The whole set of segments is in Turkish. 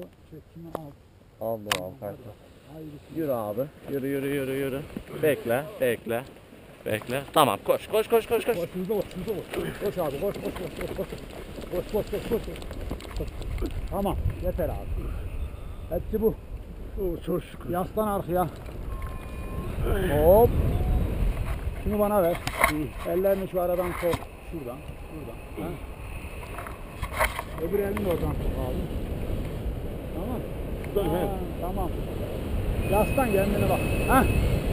Çekimi al. Aldım abi kartı. Hayır. Yürü abi. Yürü yürü yürü yürü. Bekle bekle. Bekle. Tamam koş koş koş koş koş. Koş şurada koş koş. Koş abi koş koş koş koş koş. Koş koş koş koş. koş. Tamam yeter abi. Hepsi bu. çok şükür. Yaslan arkaya. Hop. Şunu bana ver. Ellerini şu aradan sok. Şuradan. Şuradan. Ha? Öbür elini de oradan abi. Tamam. He. Ha, Tamam. Yaslan kendine bak. Ha?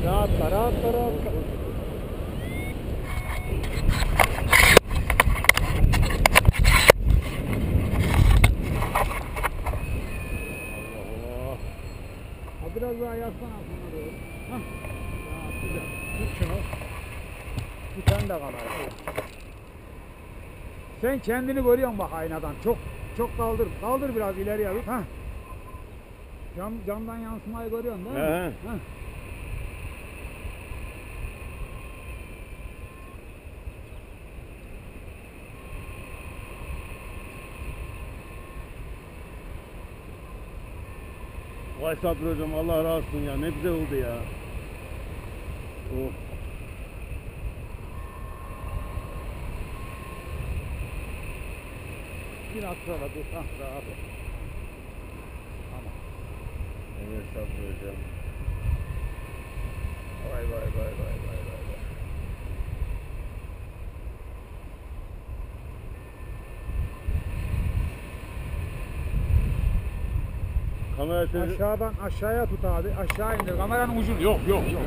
Rahatla rahatla rahatla. Biraz daha yaslan altına doğru. Hah. Ya, güzel. Tut şunu. Bir tane de kamera. Sen kendini görüyorsun bak aynadan. Çok çok kaldır. Kaldır biraz ileriye tut. Cam, camdan yansımayı görüyorsun değil mi? He. Vay Sabri hocam Allah razı olsun ya ne güzel oldu ya. Oh. Biraz sonra dur. Ha, rahat ol. Evet Sabri hocam. Vay vay vay vay vay vay. Kamera. Aşağıdan aşağıya tut abi. Aşağı indir. Kameranın ucunu. Yok yok yok.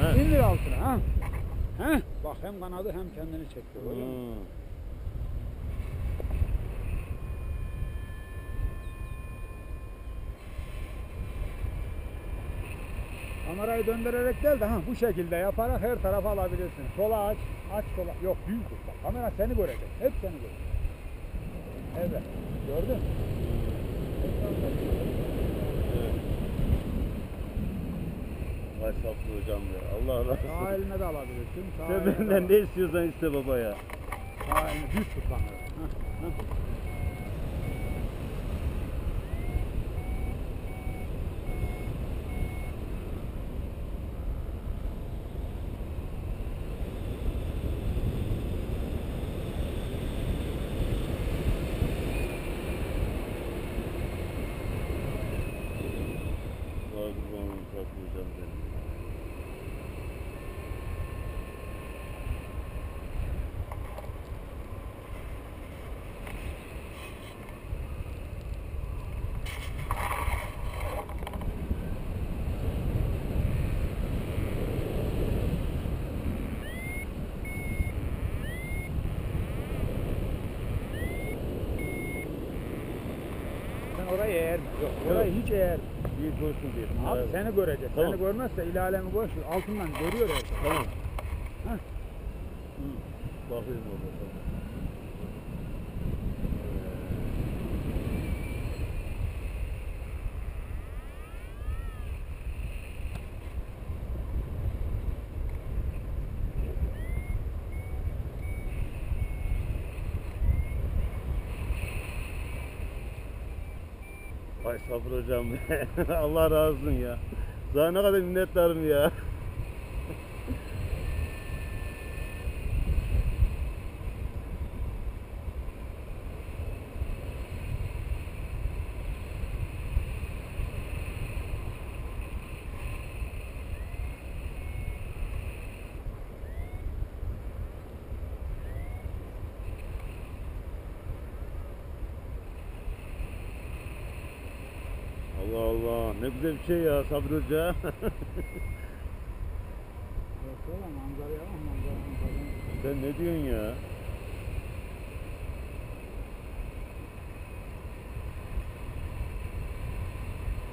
He. İndir altına. Ha. He. Bak hem kanadı hem kendini çekiyor. Hmm. Kamerayı döndürerek değil de ha, bu şekilde yaparak her tarafa alabilirsin. Sola aç, aç sola. Yok düz tut bak. Kamera seni görecek. Hep seni görecek. Evet. Gördün? Vay Sabri hocam ya Allah razı Sağ olsun. eline de alabilirsin. Sağ Sen eline de benden ne istiyorsan iste baba ya. Sağ elini düz tut kamerayı. 是真正。Sen orayı eğerme. Yok, orayı hiç eğerme. İyi koşsun diye. Abi Evet. seni görecek. Tamam. Seni görmezse ilalemi boş ver. Altından görüyor her şeyi. Tamam. Hı. Bakayım orada tamam. Ay Sabri hocam Allah razı olsun ya. Sana ne kadar minnettarım ya. Allah Allah ne güzel bir şey ya Sabri Hoca. Yok öyle manzaraya bak manzara manzara. Sen ne diyorsun ya?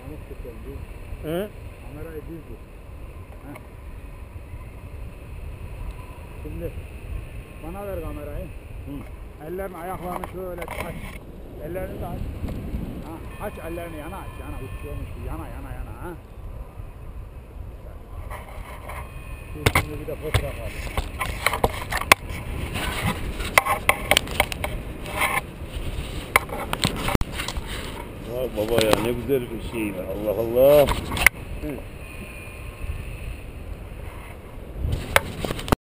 Pamuk tutuyorum düz. He? Kamerayı düz tut. Heh. Şimdi bana ver kamerayı. Hı. Ellerini ayaklarını şöyle aç. Ellerini de aç. Aç ellerini yana aç. Yana uçuyormuş gibi. Yana yana yana. Ha. Şimdi bir de fotoğraf alayım. baba ya ne güzel bir şey. Allah Allah.